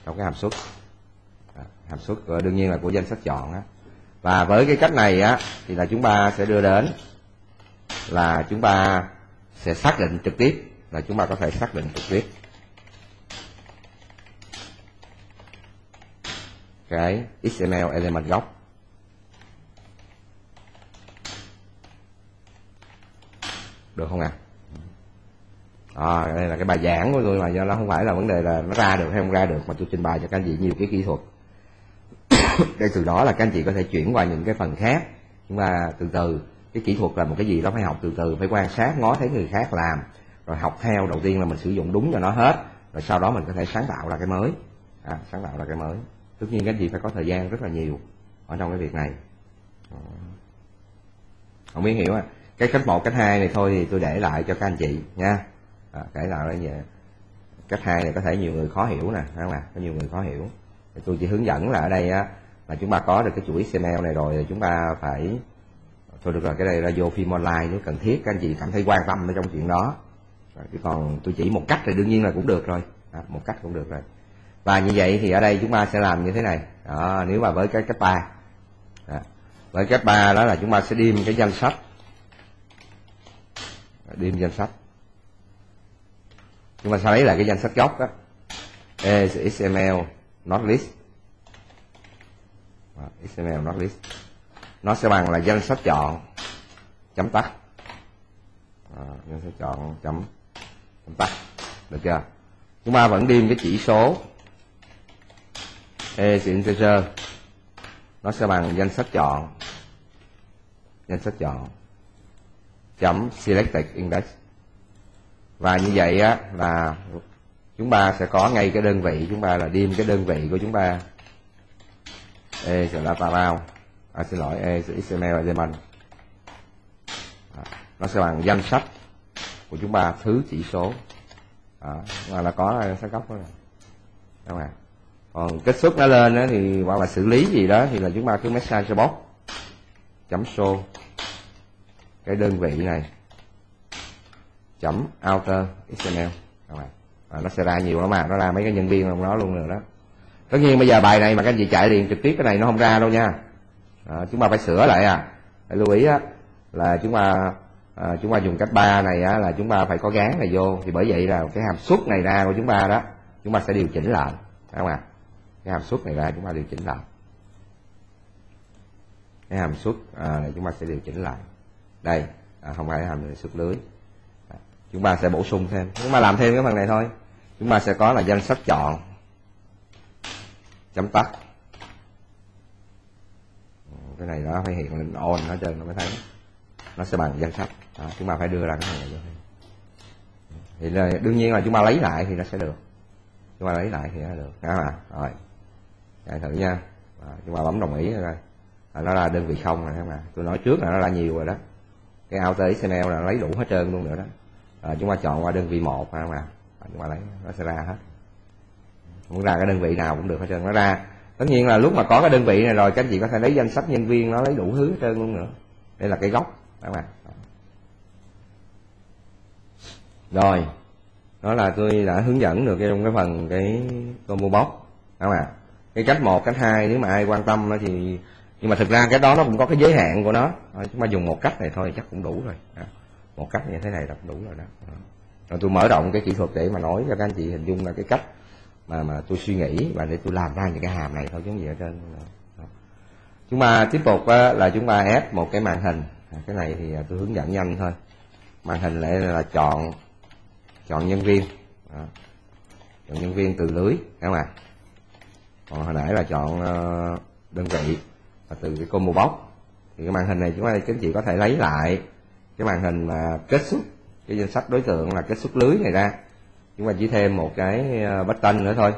Trong cái hàm xuất. À, hàm xuất đương nhiên là của danh sách chọn á. Và với cái cách này á, thì là chúng ta sẽ đưa đến là chúng ta sẽ xác định trực tiếp, là chúng ta có thể xác định trực tiếp. Cái XML element gốc. Được không ạ? À? à, đây là cái bài giảng của tôi mà do nó không phải là vấn đề là nó ra được hay không ra được mà tôi trình bày cho các anh chị nhiều cái kỹ thuật. <coughs> Để từ đó là các anh chị có thể chuyển qua những cái phần khác. Nhưng mà từ từ cái kỹ thuật là một cái gì đó phải học từ từ phải quan sát ngó thấy người khác làm rồi học theo. Đầu tiên là mình sử dụng đúng cho nó hết rồi sau đó mình có thể sáng tạo ra cái mới. À, sáng tạo ra cái mới tất nhiên cái gì phải có thời gian rất là nhiều ở trong cái việc này. Ờ. Không biết hiểu à. Cái cách một cách hai này thôi thì tôi để lại cho các anh chị nha. À, kể nào là vậy cách hai này có thể nhiều người khó hiểu nè phải không ạ? Có nhiều người khó hiểu. Thì tôi chỉ hướng dẫn là ở đây á là chúng ta có được cái chuỗi XML này rồi thì chúng ta phải thôi được rồi cái này là vô phim online nếu cần thiết các anh chị cảm thấy quan tâm ở trong chuyện đó. Rồi, chứ còn tôi chỉ một cách thì đương nhiên là cũng được rồi. À, một cách cũng được rồi và như vậy thì ở đây chúng ta sẽ làm như thế này. Đó, nếu mà với cái cách ba. Với cách ba đó là chúng ta sẽ điêm cái danh sách. Điêm danh sách. Chúng ta sẽ lấy lại cái danh sách gốc đó. E xml not list. Xml not list. Nó sẽ bằng là danh sách chọn chấm tắt. À, danh sách chọn chấm chấm tắt. Được chưa? Chúng ta vẫn điêm cái chỉ số is integer nó sẽ bằng danh sách chọn. Danh sách chọn. Chấm selected index. Và như vậy á là chúng ta sẽ có ngay cái đơn vị chúng ta là điêm cái đơn vị của chúng ta e sẽ là vào à, xin lỗi e sẽ xml element nó sẽ bằng danh sách của chúng ta thứ chỉ số. À, là có sẽ sách đó rồi các bạn còn kết xuất nó lên đó thì hoặc là xử lý gì đó thì là chúng ta cứ message box chấm xô. Cái đơn vị này. Chấm outer xml à, nó sẽ ra nhiều lắm mà nó ra mấy cái nhân viên trong đó luôn rồi đó. Tất nhiên bây giờ bài này mà các anh chị chạy điện trực tiếp cái này nó không ra đâu nha. À, chúng ta phải sửa lại à. Phải lưu ý á là chúng ta à, chúng ta dùng cách ba này á là chúng ta phải có gán này vô. Thì bởi vậy là cái hàm suất này ra của chúng ta đó chúng ta sẽ điều chỉnh lại. Phải không ạ à? Cái hàm suất này ra chúng ta điều chỉnh lại. Cái hàm suất à, này chúng ta sẽ điều chỉnh lại. Đây à, không phải hàm suất lưới. À, chúng ta sẽ bổ sung thêm. Chúng ta làm thêm cái phần này thôi. Chúng ta sẽ có là danh sách chọn. Chấm tắt. Ừ, cái này nó phải hiện lên on nó trơn nó mới thấy. Nó sẽ bằng danh sách. À, chúng ta phải đưa ra cái này vô thì là, đương nhiên là chúng ta lấy lại thì nó sẽ được. Chúng ta lấy lại thì nó được. Đó mà rồi. Dạ, Chạy thử nha. À, chúng ta bấm đồng ý rồi. À, nó là đơn vị không rồi mà tôi nói trước là nó là nhiều rồi đó. Cái auto xml là lấy đủ hết trơn luôn nữa đó. À, chúng ta chọn qua đơn vị một các bạn à, chúng ta lấy nó sẽ ra hết. Muốn ra cái đơn vị nào cũng được hết trơn nó ra. Tất nhiên là lúc mà có cái đơn vị này rồi các anh chị có thể lấy danh sách nhân viên nó lấy đủ thứ hết trơn luôn nữa. Đây là cái gốc các bạn rồi đó là tôi đã hướng dẫn được trong cái phần cái combo box các bạn cái cách một, cách hai, nếu mà ai quan tâm đó thì, nhưng mà thực ra cái đó nó cũng có cái giới hạn của nó. Chúng ta dùng một cách này thôi, chắc cũng đủ rồi. À, một cách như thế này là cũng đủ rồi đó. Rồi tôi mở rộng cái kỹ thuật để mà nói cho các anh chị hình dung là cái cách mà mà tôi suy nghĩ và để tôi làm ra những cái hàm này thôi, chứ gì ở trên. Chúng ta tiếp tục là chúng ta ép một cái màn hình. À, cái này thì à, tôi hướng dẫn nhanh thôi. Màn hình lại là chọn chọn nhân viên. Chọn nhân viên từ lưới, các bạn còn hồi nãy là chọn ờ, đơn vị và từ cái combo box. Thì cái màn hình này chúng ta các chị có thể lấy lại cái màn hình mà kết xuất cái danh sách đối tượng là kết xuất lưới này ra. Chúng ta chỉ thêm một cái ờ, button nữa thôi.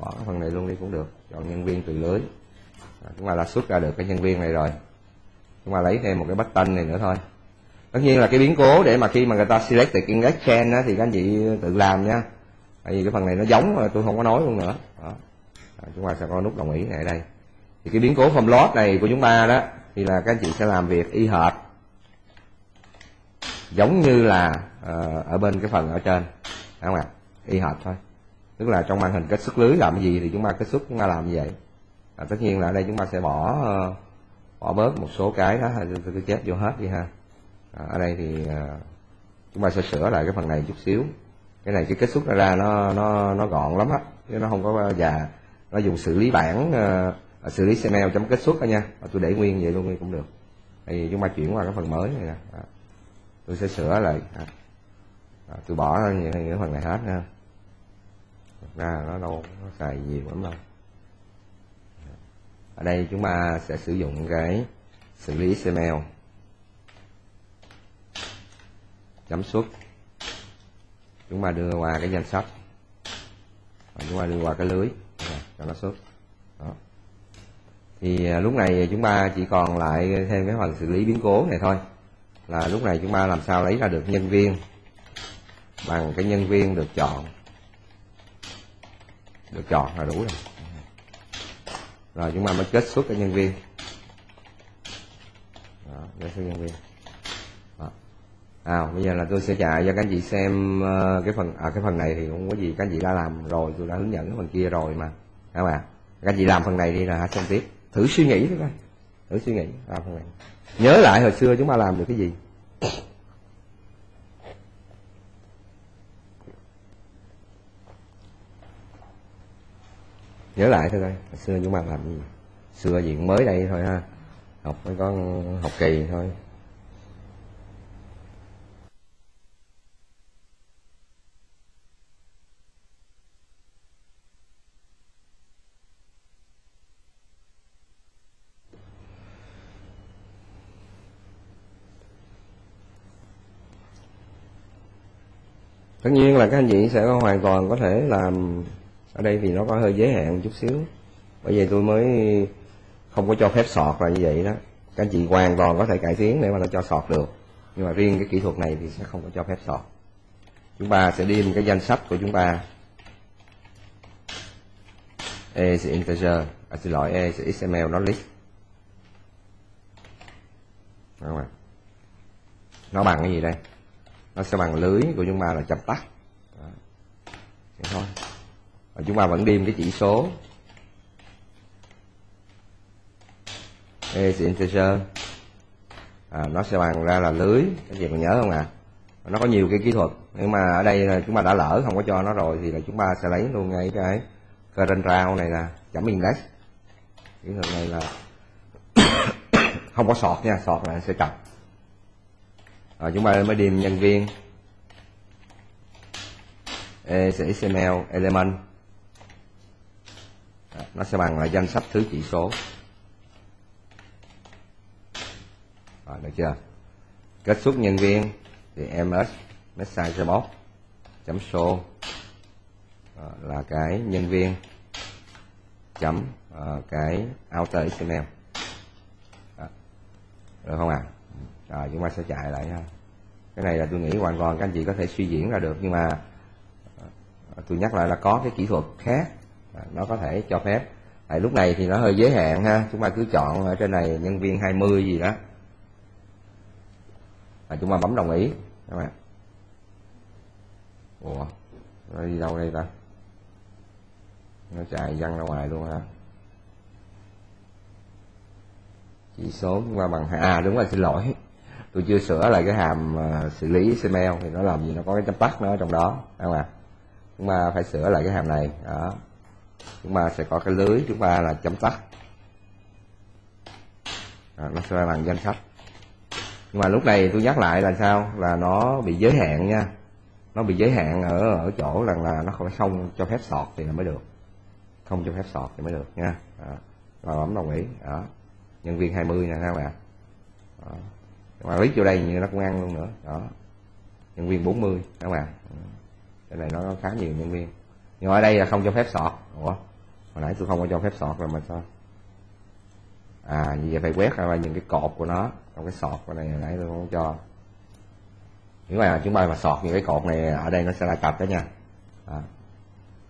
Bỏ cái phần này luôn đi cũng được. Chọn nhân viên từ lưới. Chúng ta đã xuất ra được cái nhân viên này rồi. Chúng ta lấy thêm một cái button này nữa thôi. Tất nhiên là cái biến cố để mà khi mà người ta select từ index chain á, thì các anh chị tự làm nha. Tại vì cái phần này nó giống mà tôi không có nói luôn nữa. Đó chúng ta sẽ có nút đồng ý ngay ở đây. Thì cái biến cố from loss này của chúng ta đó thì là các anh chị sẽ làm việc y hệt. Giống như là uh, ở bên cái phần ở trên. Đúng không ạ? Y hệt thôi. Tức là trong màn hình kết xuất lưới làm gì thì chúng ta kết xuất chúng ta làm như vậy. À, tất nhiên là ở đây chúng ta sẽ bỏ uh, bỏ bớt một số cái đó tôi, tôi chép vô hết đi ha. À, ở đây thì uh, chúng ta sẽ sửa lại cái phần này chút xíu. Cái này cái kết xuất ra nó nó nó gọn lắm á chứ nó không có già nó dùng xử lý bản uh, xử lý email chấm kết xuất đó nha. Và tôi để nguyên vậy luôn cũng được. Thì chúng ta chuyển qua cái phần mới này nè. Tôi sẽ sửa lại. À, tôi bỏ những cái phần này hết nha. Thật ra nó đâu nó xài nhiều lắm đâu. Ở đây chúng ta sẽ sử dụng cái xử lý email chấm xuất. Chúng ta đưa qua cái danh sách. Và chúng ta đưa qua cái lưới cho nó xuất đó. thì à, lúc này chúng ta chỉ còn lại thêm cái phần xử lý biến cố này thôi. Là lúc này chúng ta làm sao lấy ra được nhân viên bằng cái nhân viên được chọn. Được chọn là đủ rồi. Rồi chúng ta mới kết xuất cái nhân viên. Đó, kết xuất nhân viên. Đó. À, bây giờ là tôi sẽ chạy cho các anh chị xem uh, cái phần à, cái phần này thì không có gì các anh chị đã làm rồi tôi đã hướng dẫn cái phần kia rồi mà. Các bạn các anh chị làm phần này đi là xem tiếp. Thử suy nghĩ thôi coi thử suy nghĩ làm phần này. Nhớ lại hồi xưa chúng ta làm được cái gì. Nhớ lại thôi coi hồi xưa chúng ta làm gì. Xưa gì cũng mới đây thôi ha. Học mới có học kỳ thôi. Tất nhiên là các anh chị sẽ hoàn toàn có thể làm ở đây thì nó có hơi giới hạn chút xíu. Bởi vì tôi mới không có cho phép sọt là như vậy đó. Các anh chị hoàn toàn có thể cải tiến để mà nó cho sọt được. Nhưng mà riêng cái kỹ thuật này thì sẽ không có cho phép sọt. Chúng ta sẽ điêm cái danh sách của chúng ta. E is integer à, xin lỗi e is xml nó list. Đúng không? nó bằng cái gì đây? Nó sẽ bằng lưới của chúng ta là chập tắt. Vậy thôi. Và chúng ta vẫn điêm cái chỉ số. Is integer à, nó sẽ bằng ra là lưới. Các chị còn nhớ không ạ? À? nó có nhiều cái kỹ thuật. Nhưng mà ở đây là chúng ta đã lỡ không có cho nó rồi thì là chúng ta sẽ lấy luôn ngay cái current round này là chấm index. Kỹ thuật này là <coughs> không có sọt nha sọt là sẽ chậm rồi chúng ta mới điền nhân viên e xml element nó sẽ bằng là danh sách thứ chỉ số rồi được chưa kết xuất nhân viên thì ms message box chấm show ờ, là cái nhân viên chấm uh, cái outer xml đó. được không ạ à? Rồi chúng ta sẽ chạy lại ha? Cái này là tôi nghĩ hoàn toàn các anh chị có thể suy diễn ra được nhưng mà ờ, tôi nhắc lại là có cái kỹ thuật khác à, nó có thể cho phép. Tại lúc này thì nó hơi giới hạn ha chúng ta cứ chọn ở trên này nhân viên 20 gì đó. À, chúng ta bấm đồng ý các bạn. Ủa nó đi đâu đây ta? Nó chạy văng ra ngoài luôn ha chỉ số chúng ta bằng à đúng rồi xin lỗi tôi chưa sửa lại cái hàm à, xử lý email thì nó làm gì nó có cái chấm tắt nữa ở trong đó không ạ? Chúng ta phải sửa lại cái hàm này đó. Chúng ta sẽ có cái lưới chúng ta là chấm tắt. Đó, nó sẽ bằng danh sách. Nhưng mà lúc này tôi nhắc lại là sao? Là nó bị giới hạn nha. Nó bị giới hạn ở ở chỗ rằng là nó không không cho phép sọt thì là mới được. Không cho phép sọt thì mới được nha. Đó. rồi bấm đồng ý. Đó. Nhân viên 20 nè các bạn. Đó mà lấy vô đây như nó cũng ăn luôn nữa. Đó. Nhân viên 40 các bạn. Ừ. Cái này nó khá nhiều nhân viên. Nhưng ở đây là không cho phép sọt. Ủa? Hồi nãy tôi không có cho phép sọt rồi mà sao? À như vậy phải quét ra những cái cột của nó. Trong cái sọt của này hồi nãy tôi không cho. Nếu mà chúng ta mà sọt những cái cột này ở đây nó sẽ là cặp đó nha. À,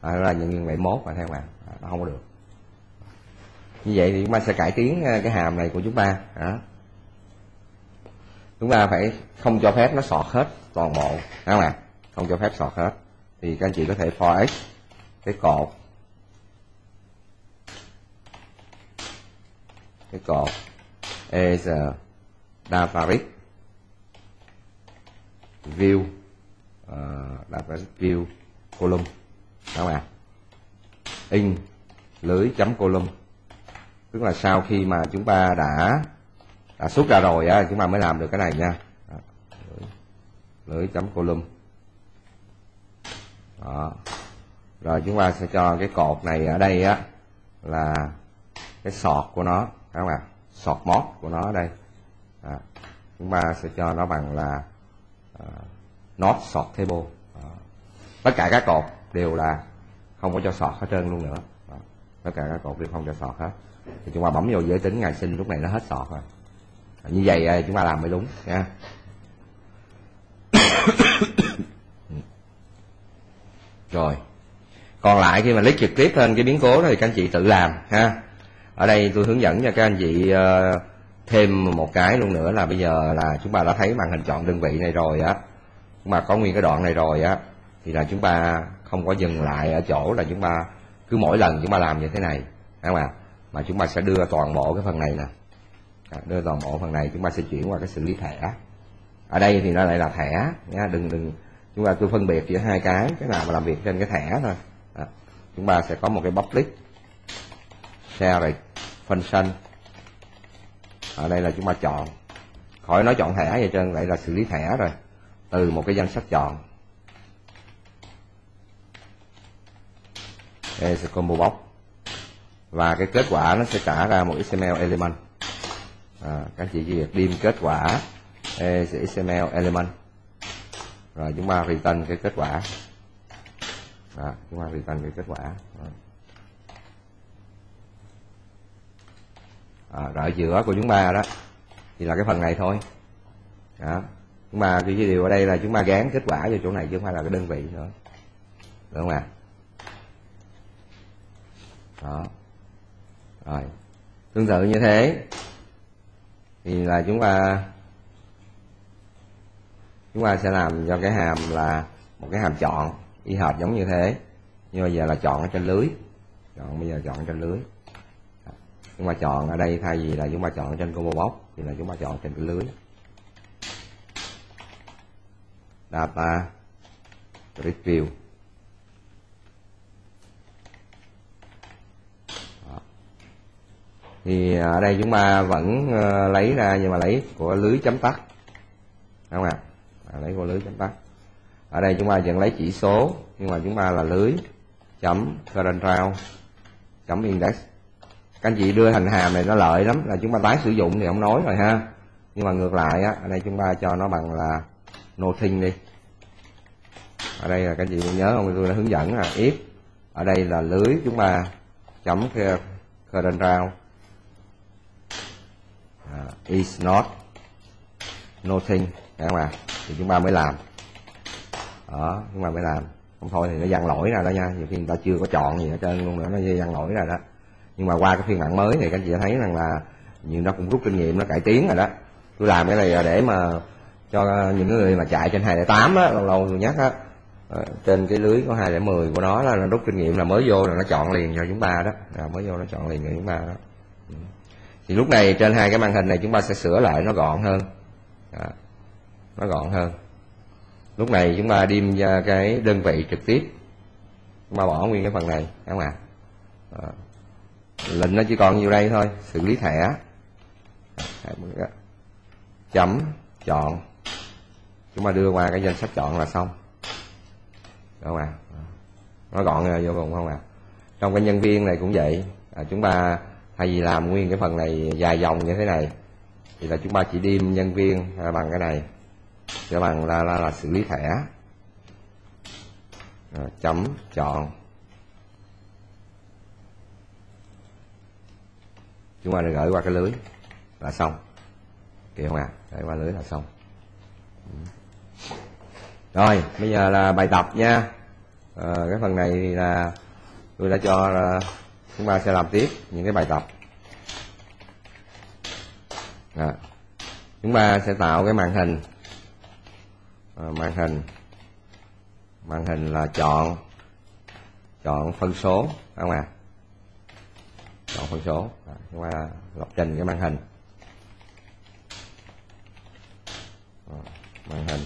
đó là nhân viên 71 mà theo bạn. À, nó không có được. Như vậy thì chúng ta sẽ cải tiến ờ, cái hàm này của chúng ta. Đó chúng ta phải không cho phép nó sọt hết toàn bộ không ạ? Không cho phép sọt hết. Thì các anh chị có thể for x cái cột. Cái cột as data view ờ, uh, data view column các bạn in lưới chấm column. Tức là sau khi mà chúng ta đã à, xuất ra rồi á chúng ta mới làm được cái này nha. Lưới, lưới chấm column. Đó. Rồi chúng ta sẽ cho cái cột này ở đây á là cái sọt của nó các bạn. Sọt mót của nó ở đây. À, chúng ta sẽ cho nó bằng là à, uh, not table. đó. tất cả các cột đều là không có cho sọt hết trơn luôn nữa. Đó. tất cả các cột đều không cho sọt hết. Thì chúng ta bấm vô giới tính ngày sinh lúc này nó hết sọt rồi như vậy à, chúng ta làm mới đúng nha. <coughs> Rồi. Còn lại khi mà lấy trực tiếp lên cái biến cố đó thì các anh chị tự làm ha. Ở đây tôi hướng dẫn cho các anh chị uh, thêm một cái luôn nữa là bây giờ là chúng ta đã thấy màn hình chọn đơn vị này rồi á. Mà có nguyên cái đoạn này rồi á thì là chúng ta không có dừng lại ở chỗ là chúng ta cứ mỗi lần chúng ta làm như thế này đúng không ạ? Mà chúng ta sẽ đưa toàn bộ cái phần này nè đưa toàn bộ phần này. Chúng ta sẽ chuyển qua cái xử lý thẻ. Ở đây thì nó lại là thẻ. Nha, đừng đừng. Chúng ta cứ phân biệt giữa hai cái cái nào mà làm việc trên cái thẻ thôi. Đó. chúng ta sẽ có một cái public share function. Ở đây là chúng ta chọn. Khỏi nói chọn thẻ vậy trơn vậy là xử lý thẻ rồi. Từ một cái danh sách chọn. Đây sẽ combo box. Và cái kết quả nó sẽ trả ra một XML element à, các chị chỉ việc điêm kết quả as XML element. Rồi chúng ta return cái kết quả. Đó, chúng ta return cái kết quả. Đó. à, rồi ở giữa của chúng ta đó thì là cái phần này thôi. Đó. chúng ta cái điều ở đây là chúng ta gán kết quả vào chỗ này chứ không phải là cái đơn vị nữa. Được không ạ? À? đó. Rồi. Tương tự như thế thì là chúng ta chúng ta sẽ làm cho cái hàm là một cái hàm chọn, y hệt giống như thế. Nhưng bây giờ là chọn ở trên lưới. Chọn, bây giờ chọn trên lưới. Chúng ta chọn ở đây thay vì là chúng ta chọn trên combo box, thì là chúng ta chọn trên cái lưới. Data grid view. Thì à, ở đây chúng ta vẫn ờ, lấy ra nhưng mà lấy của lưới chấm tắt. Không ạ? À? lấy của lưới chấm tắt. Ở đây chúng ta vẫn lấy chỉ số, nhưng mà chúng ta là lưới chấm current round, chấm index. Các anh chị đưa thành hàm này nó lợi lắm, là chúng ta tái sử dụng thì không nói rồi ha. Nhưng mà ngược lại á, ở đây chúng ta cho nó bằng là nothing đi. Ở đây là các anh chị nhớ không? Tôi đã hướng dẫn là if. Ở đây là lưới chúng ta chấm current round is not nothing. Các bạn à? thì chúng ta mới làm. Đó, chúng ta mới làm. Không thôi thì nó dăng lỗi ra đó nha. Nhiều khi người ta chưa có chọn gì hết trơn luôn nữa nó dăng lỗi ra đó. Nhưng mà qua cái phiên bản mới thì các chị thấy rằng là nhiều nó cũng rút kinh nghiệm, nó cải tiến rồi đó. Tôi làm cái này là để mà cho những người mà chạy trên hai tám á, lâu lâu tôi nhắc á ờ, trên cái lưới có hai lẻ mười của nó là nó rút kinh nghiệm là mới vô là nó chọn liền cho chúng ta đó. Mới vô nó chọn liền cho chúng ta đó thì lúc này trên hai cái màn hình này chúng ta sẽ sửa lại nó gọn hơn. Đó. nó gọn hơn. Lúc này chúng ta điêm ra cái đơn vị trực tiếp. Chúng ta bỏ nguyên cái phần này các bạn à. lệnh nó chỉ còn nhiêu đây thôi xử lý thẻ. Chấm chọn. Chúng ta đưa qua cái danh sách chọn là xong. Các bạn nó gọn rồi vô cùng không ạ. À? trong cái nhân viên này cũng vậy. À, chúng ta thay vì làm nguyên cái phần này dài dòng như thế này. Thì là chúng ta chỉ điêm nhân viên à, bằng cái này. Sẽ bằng là, là, là xử lý thẻ. Rồi, chấm chọn. Chúng ta gửi qua cái lưới là xong. Kìa không à gửi qua lưới là xong. Rồi bây giờ là bài tập nha. À, cái phần này thì là tôi đã cho là chúng ta sẽ làm tiếp những cái bài tập. À, chúng ta sẽ tạo cái màn hình. À, màn hình. Màn hình là chọn chọn phân số không à chọn phân số. À, chúng ta lập trình cái màn hình. À, màn hình.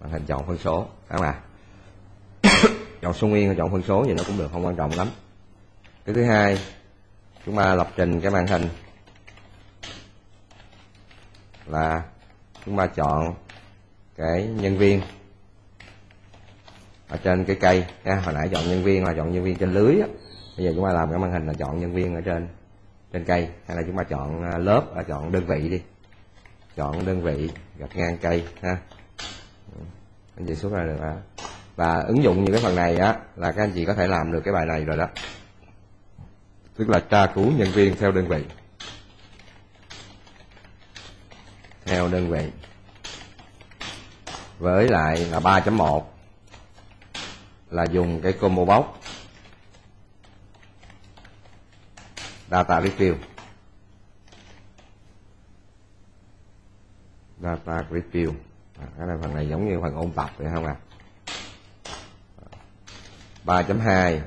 Màn hình chọn phân số không à <coughs> chọn số nguyên hay chọn phân số gì nó cũng được không quan trọng lắm cái thứ hai, chúng ta lập trình cái màn hình. Là chúng ta chọn cái nhân viên ở trên cái cây. Nha hồi nãy chọn nhân viên là chọn nhân viên trên lưới á. Bây giờ chúng ta làm cái màn hình là chọn nhân viên ở trên trên cây. Hay là chúng ta chọn à, lớp là chọn đơn vị đi. Chọn đơn vị gạch ngang cây, ha. Anh chị xuất ra được hả? Và ứng dụng những cái phần này á, là các anh chị có thể làm được cái bài này rồi đó tức là tra cứu nhân viên theo đơn vị. Theo đơn vị. Với lại là 3.1 là dùng cái combo box. Data review. Data review. À, cái này phần này giống như phần ôn tập vậy không ạ à? 3.2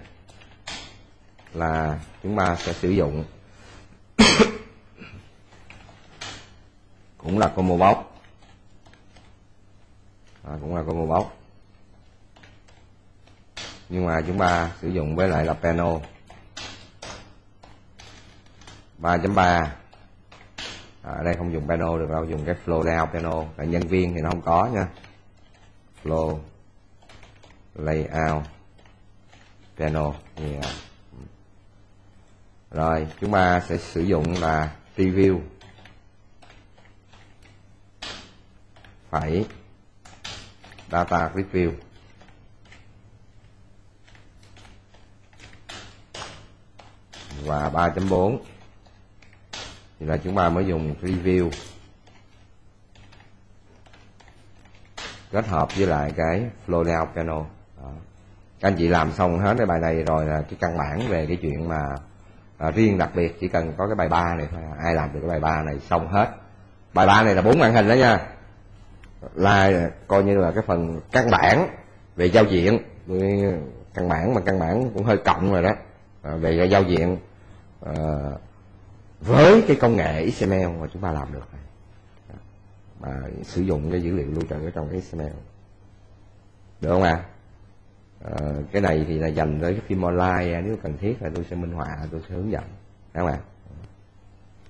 là chúng ta sẽ sử dụng. Cũng là combo box. À, cũng là combo box. Nhưng mà chúng ta sử dụng với lại là panel 3.3 à, ở đây không dùng panel được đâu dùng cái flow layout panel là nhân viên thì nó không có nha. Flow layout panel yeah rồi, chúng ta sẽ sử dụng là review phải. Data review và 3.4 thì là chúng ta mới dùng review kết hợp với lại cái flow layout panel Đó. các anh chị làm xong hết cái bài này rồi là cái căn bản về cái chuyện mà à, riêng đặc biệt chỉ cần có cái bài ba này thôi à. ai làm được cái bài ba này xong hết. Bài ba này là bốn màn hình đó nha. Là coi như là cái phần căn bản về giao diện. Căn bản mà căn bản cũng hơi cộng rồi đó. À, về giao diện à, với cái công nghệ XML mà chúng ta làm được mà sử dụng cái dữ liệu lưu trữ ở trong cái XML được không ạ? à? À, cái này thì là dành tới cái phim online à, nếu cần thiết là tôi sẽ minh họa tôi sẽ hướng dẫn. Các không ạ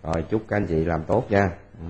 rồi chúc các anh chị làm tốt nha. Ừ.